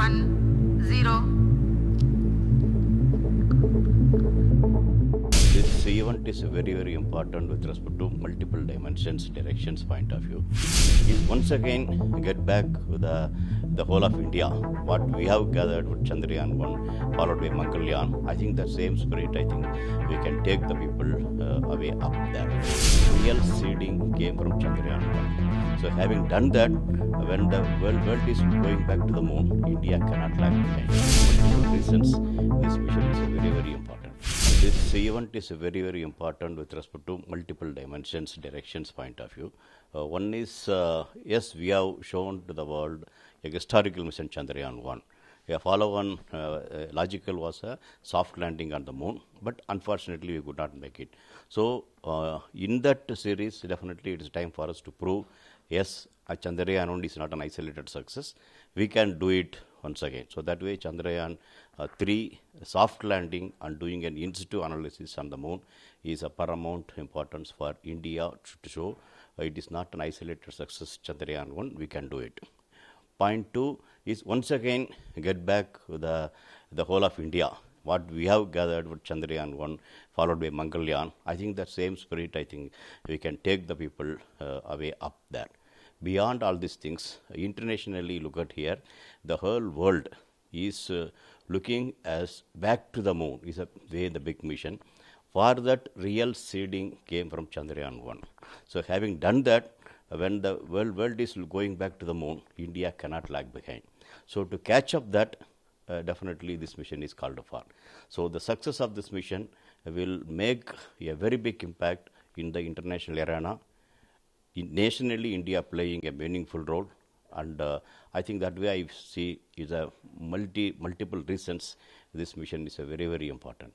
one zero. This event is very, very important with respect to multiple dimensions, directions point of view. Is once again get back the, the whole of India, what we have gathered with Chandrayaan 1, followed by Mangalyaan. I think the same spirit, I think we can take the people uh, away up there. Real seeding came from Chandrayaan 1. So having done that, when the world, world is going back to the moon, India cannot lag behind. Multiple reasons, this mission is very, very important. This event is very, very important with respect to multiple dimensions, directions point of view. Uh, one is, uh, yes, we have shown to the world a historical mission Chandrayaan 1. A follow-on uh, uh, logical was a soft landing on the moon, but unfortunately we could not make it. So, uh, in that series, definitely it is time for us to prove, yes, Chandrayaan 1 is not an isolated success. We can do it once again. So that way, Chandrayaan uh, 3 soft landing and doing an in situ analysis on the moon is a paramount importance for India to show it is not an isolated success. Chandrayaan 1, we can do it. Point two is once again get back the the whole of India. What we have gathered with Chandrayaan 1, followed by Mangalyaan. I think that same spirit, I think we can take the people uh, away up there. Beyond all these things, internationally look at here, the whole world is uh, looking as back to the moon is a way the big mission. For that, real seeding came from Chandrayaan 1. So, having done that, when the world, world is going back to the moon, India cannot lag behind. So, to catch up that, uh, definitely this mission is called for. So, the success of this mission will make a very big impact in the international arena. In nationally, India playing a meaningful role, and uh, I think that way I see is a multi multiple reasons this mission is a very very important.